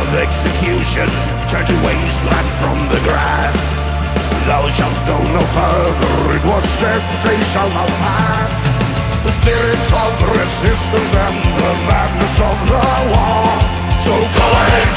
of execution. Turned to wasteland from the grass. Thou shalt go no further. It was said they shall not pass. The spirit of resistance And the madness of the war. So go ahead,